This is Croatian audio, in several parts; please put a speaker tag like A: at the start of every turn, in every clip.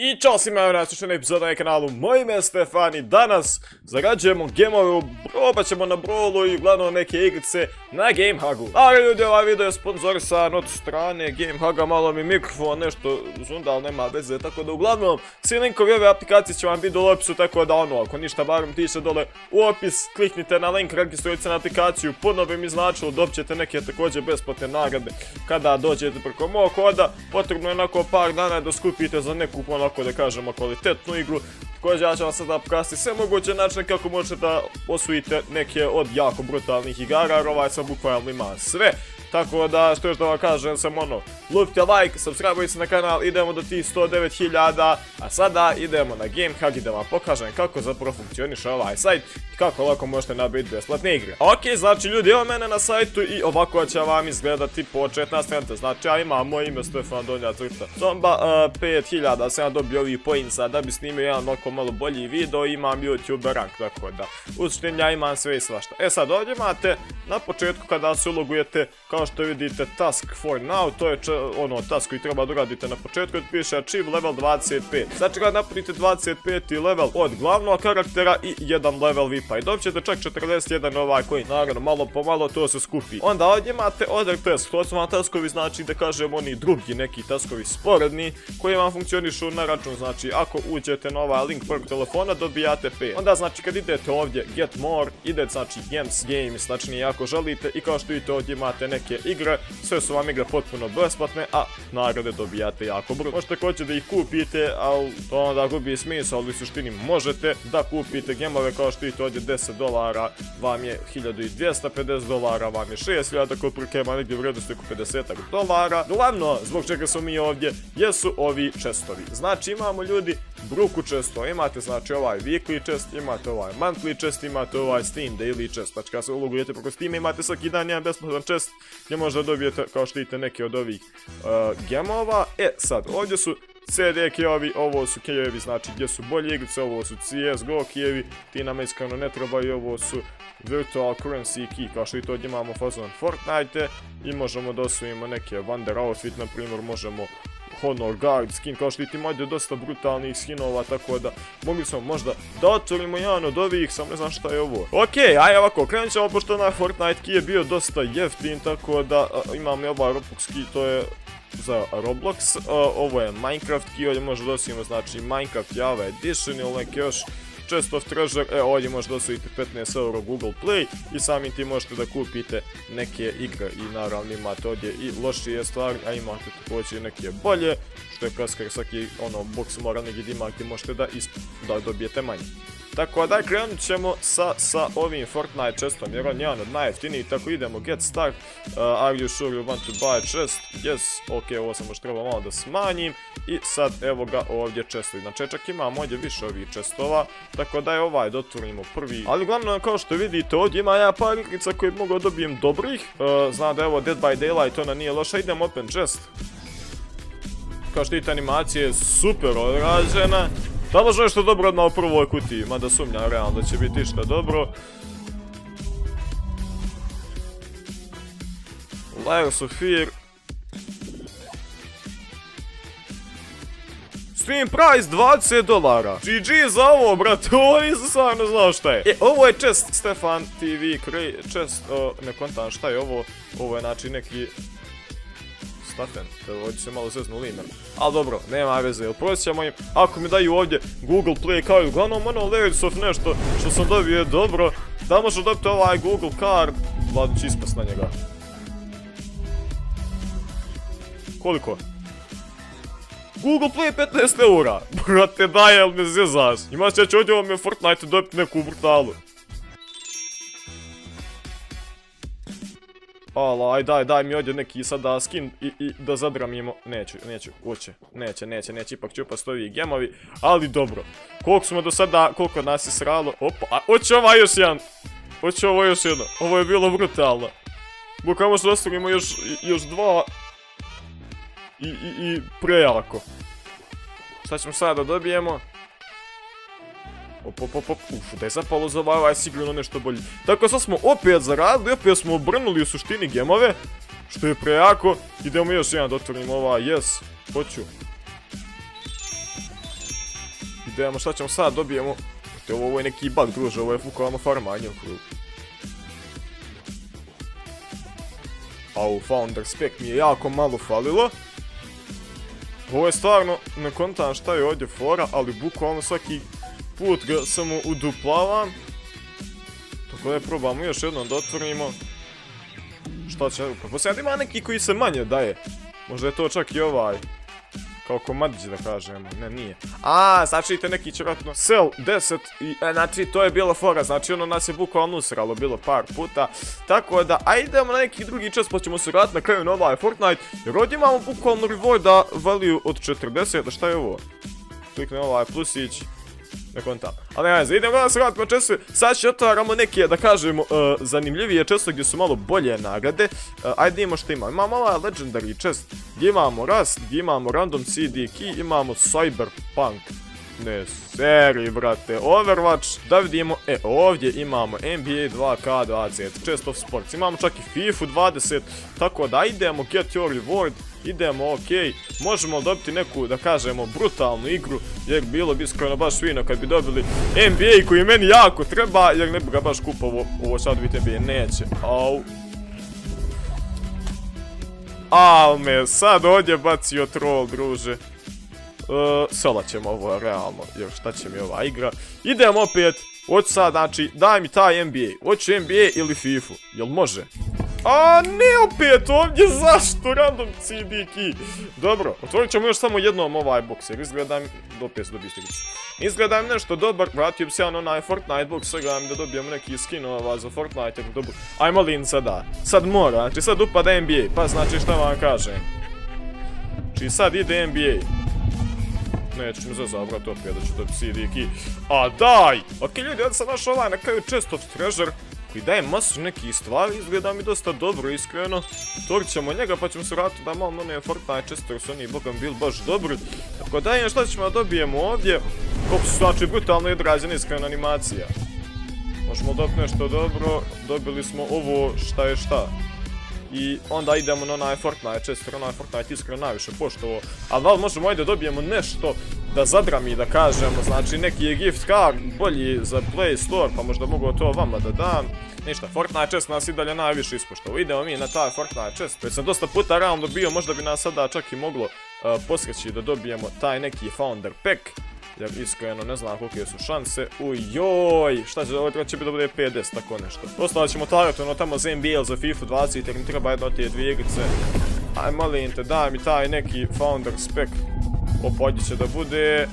A: I čao svima, evo nas još epizoda na kanalu, moje ime je Stefan i danas zarađujemo gemove, probat ćemo na brolu i uglavnom neke igrice na Gamehagu. Ali ljudi, ovaj video je sponzorisan od strane Gamehaga, malo mi mikrofon nešto zunda, ali nema veze, tako da uglavnom svi linkovi ove aplikacije će vam biti dole u opisu, tako da ono, ako ništa, barem ti se dole u opis, kliknite na link, registrujte na aplikaciju, puno bi mi značilo, dobit ćete neke također besplatne nagrade kada dođete preko mog koda, potrebno je onako par dana da skupite za neku onako da kažemo kvalitetnu igru. Također ja ću vam sada pokazati sve moguće načine kako možete da osvojite neke od jako brutalnih igara, jer ovaj sam bukvalno ima sve. Tako da, što još da vam kažem, sam ono, lupite like, subscribe se na kanal, idemo do tih 109.000, a sada idemo na Gamehug i da vam pokažem kako zapravo funkcioniše ovaj sajt kako lako možete nabiti besplatne igre. Ok, znači ljudi, evo mene na sajtu i ovako će vam izgledati početna strana, znači ja imam moje ime Stefan Donja Crta Zomba, 5000 sam ja dobio ovih poinsa da bi snimio jedan oko malo bolji video, imam YouTube rank, tako da, u suštini ja imam sve i svašta. E sad, ovdje imate na početku kada se ulogujete, kao što vidite, task for now, to je ono task koji treba da uradite na početku, piše achieve level 25. Znači kada napunite 25. level od glavnog karaktera i jedan level VIPa i dobit ćete čak 41 ovaj koji naravno malo po malo to se skupi. Onda ovdje imate other task, to su vam taskovi znači da kažem oni drugi neki taskovi sporedni koji vam funkcionišu na račun, znači ako uđete na ovaj link prvog telefona dobijate 5. Onda znači kad idete ovdje get more, idete znači games games, znači ako želite i kao što vidite ovdje imate neke igre, sve su vam igre potpuno besplatne, a nagrade dobijate jako brzo. Možete hoće da ih kupite, ali to onda gubi smisao, ali u suštini možete da kupite gemove kao što vidite ovdje 10 dolara vam je 1250 dolara, vam je 6000 kod prikema negdje vrijednosti oko 50 dolara. Glavno, zbog čega smo mi ovdje, jesu ovi čestovi. Znači imamo ljudi bruku često, imate znači ovaj weekly chest, imate ovaj monthly chest, imate ovaj Steam daily chest, znači kada se ulogujete preko Steam imate svaki dan jedan besplatan chest gdje možda dobijete kao što vidite neke od ovih uh, gemova. E sad, ovdje su CD kejevi, ovo su kejevi, znači gdje su bolje igrice, ovo su CSGO kejevi, ti nam iskreno ne trebaju, ovo su Virtual Currency Key, kao što i to imamo fazon Fortnite i možemo da osvojimo neke Wonder Outfit, na primjer možemo Honor Guard skin, kao što vidite imate dosta brutalnih skinova, tako da mogli smo možda da otvorimo jedan od ovih, sam ne znam šta je ovo. Okej, aj ovako, krenut ćemo pošto na Fortnite key je bio dosta jeftin, tako da imam i ovaj Robux key, to je za Roblox, ovo je Minecraft key, ovdje možda dosijemo znači Minecraft Java Edition ili neki još Chest of Treasure, e ovdje možete osvojiti 15 euro Google Play i samim tim možete da kupite neke igre. I naravno imate ovdje i lošije stvari, a imate također neke bolje, što je preskar svaki ono box mora negdje imati možete da, da dobijete manje. Tako da krenut ćemo sa, sa ovim Fortnite chestom jer on je jedan od najjeftinijih, tako idemo get start, uh, are you sure you want to buy chest, yes, ok, ovo sam još trebao malo da smanjim. I sad evo ga ovdje chestovi, znači čak imamo ovdje više ovih chestova, tako da je ovaj dotvorimo prvi, ali uglavnom kao što vidite ovdje ima ja par igrica koje mogu dobijem dobrih, uh, zna da evo Dead by Daylight, ona nije loša, idem open chest, kao što vidite animacija je super odrađena, da može nešto dobro odmah u prvoj kutiji, mada sumnjam realno da će biti išta dobro. Layers of Fear. Steam price 20 dolara. GG za ovo, brate, ovo nisam stvarno znao šta je. E, ovo je čest Stefan TV, čest, ne kontam šta je ovo, ovo je znači neki stafen, ovdje se malo zeznuli ime. Ali dobro, nema veze, ćemo im, ako mi daju ovdje Google Play kao i uglavnom ono Layers of nešto što sam dobio je dobro, da možu dobiti ovaj Google Card, Vlad će ispast na njega. Koliko? Google Play 15 eura! Brate, daj, jel me zezaš? Imaš će ovdje vam je Fortnite dobiti neku brutalu. Ala, aj daj, daj mi ovdje neki sada skin i, i da zadramimo. Neću, neću, uće. Neće, neće, neće, ipak ću upast ovi gemovi. Ali dobro. Koliko smo do sada, koliko nas je sralo. Opa, a hoće ovaj još jedan. Hoće ovo još jedno. Ovo je bilo brutalno. Bukamo što ostavimo još, još dva. I, i, i prejako. Šta ćemo sada da dobijemo? Uf, da je zapalo za ovaj sigurno nešto bolje. Tako sad smo opet zaradili, opet smo obrnuli u suštini gemove, što je prejako. Idemo još jedan da otvorim ova, yes, hoću. Idemo, šta ćemo sad, dobijemo... Te ovo je neki bug, druže, ovo je bukvalno farmanje u krug. Au, Founder Spec mi je jako malo falilo. Ovo je stvarno, ne kontam šta je ovdje fora, ali bukvalno svaki put ga samo uduplavam. Tako da probamo još jednom da otvorimo. Šta će, pa posljedno ima neki koji se manje daje. Možda je to čak i ovaj. Kao komadić da kažemo, ne nije. A, znači neki će vratno sell 10 i, e, znači to je bila fora, znači ono nas je bukvalno usralo bilo par puta. Tako da, ajdemo na neki drugi čas pa ćemo se vratiti na kraju na ovaj Fortnite. Jer ovdje imamo bukvalno rewarda value od 40, a šta je ovo? Klikne ovaj plusić ne kontam. Ali ne idemo da se vratimo često, sad će otvaramo neke, da kažemo, uh, zanimljivije često gdje su malo bolje nagrade. Uh, ajde imamo što imamo. Imamo ovaj legendary chest, gdje imamo Rust, gdje imamo random CD key, imamo Cyberpunk. Ne, seri, brate, Overwatch, da vidimo, e, ovdje imamo NBA 2K20, Chest of Sports, imamo čak i FIFA 20, tako da idemo, get your reward, idemo, ok, možemo dobiti neku, da kažemo, brutalnu igru, jer bilo bi iskreno baš fino kad bi dobili NBA koji meni jako treba, jer ne bi ga baš kupovao, ovo sad vidite NBA, neće, au. Au me, sad ovdje bacio troll, druže. Uh, Sola ćemo ovo, realno, jer šta će mi ova igra. Idemo opet, hoću sad, znači, daj mi taj NBA. Hoću NBA ili FIFA, jel može? A ne opet ovdje, zašto random CD key? Dobro, otvorit ćemo još samo jednom ovaj box, jer izgledam, opet se dobiju stigricu. Izgledam nešto dobar, vratio bi se ja na onaj Fortnite box, sad gledam da dobijemo neki skin ova za Fortnite, jer dobro. Ajmo lin sada, sad mora, znači sad upada NBA, pa znači šta vam kažem. Znači sad ide NBA. Nećeš mi zazabrati opet da ću dobiti CD key. A daj! Ok ljudi, ja sam našao ovaj na kraju Chest of Treasure koji daje masu nekih stvari, izgleda mi dosta dobro, iskreno. Otvorit ćemo njega pa ćemo se vratiti da malo one Fortnite često jer su oni bogom bili baš dobri. Tako da je šta ćemo da dobijemo ovdje, koliko su znači brutalno odrađene iskreno animacija. Možemo dobiti nešto dobro, dobili smo ovo šta je šta. I onda idemo na onaj Fortnite čest, jer onaj Fortnite iskreno najviše poštovo. Ali da li možemo ajde dobijemo nešto da zadrami, da kažemo, znači neki je gift card bolji za Play Store, pa možda mogu to vama da dam. Ništa, Fortnite chest nas i dalje najviše ispoštovo. Idemo mi na taj Fortnite chest. Već sam dosta puta realno dobio, možda bi nas sada čak i moglo uh, posreći da dobijemo taj neki Founder Pack. Jer iskreno ne znam kolike su šanse. Ujoj, šta će, ovo će biti da bude 50, tako nešto. Ostalo ćemo tarati tamo za NBL, za FIFA 20, jer mi treba jedno te dvije igrice. Aj, molim te, daj mi taj neki Founder Spec. Opodje će da bude...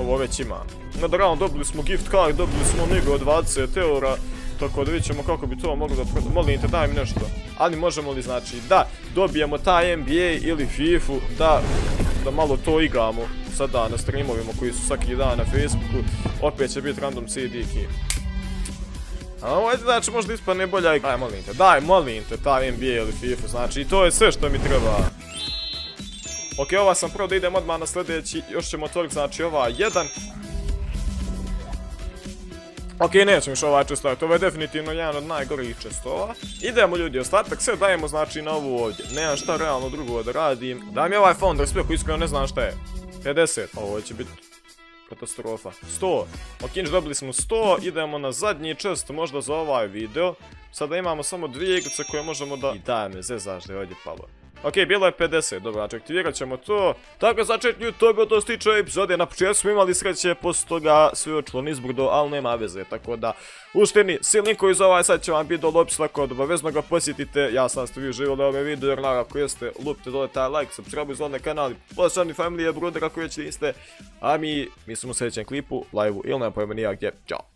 A: Ovo već ima. Na realno dobili smo gift card, dobili smo nego od 20 eura. Tako da vidjet ćemo kako bi to moglo da... Molim te, daj mi nešto. Ali možemo li, znači, da dobijemo taj NBA ili FIFA, da, da malo to igramo sada na streamovima koji su svaki dan na Facebooku, opet će biti random CD key. A ovo je znači možda ispadne bolja igra. Daj molim te, daj molim te, taj NBA ili FIFA, znači i to je sve što mi treba. Ok, ova sam prvo da idem odmah na sljedeći, još ćemo otvoriti znači ova jedan. Ok, nećemo još ovaj čestovati, ovo je definitivno jedan od najgorih čestova. Idemo ljudi, ostatak sve dajemo znači na ovu ovdje. Nemam šta realno drugo da radim. Daj mi ovaj fond, respekt, iskreno ne znam šta je. 50, ovo će biti katastrofa. 100, ok, dobili smo 100, idemo na zadnji čest možda za ovaj video. Sada imamo samo dvije igrice koje možemo da... I daj me, zezaš da je ovdje palo. Ok, bilo je 50, dobro, znači aktivirat ćemo to. Tako začetnju toga to stiče epizode, na početku smo imali sreće, posto toga sve očilo nizbrdo, ali nema veze, tako da ušteni, svi linkovi za ovaj sad će vam biti dole opis, tako obavezno ga posjetite, ja sam ste vi živjeli ove video, jer naravno ako jeste, lupite dole taj like, subscribe za onaj kanal, posljani familije, bruder ako već niste, a mi, mi smo u sljedećem klipu, live-u ili ne pojma nijak gdje, čao.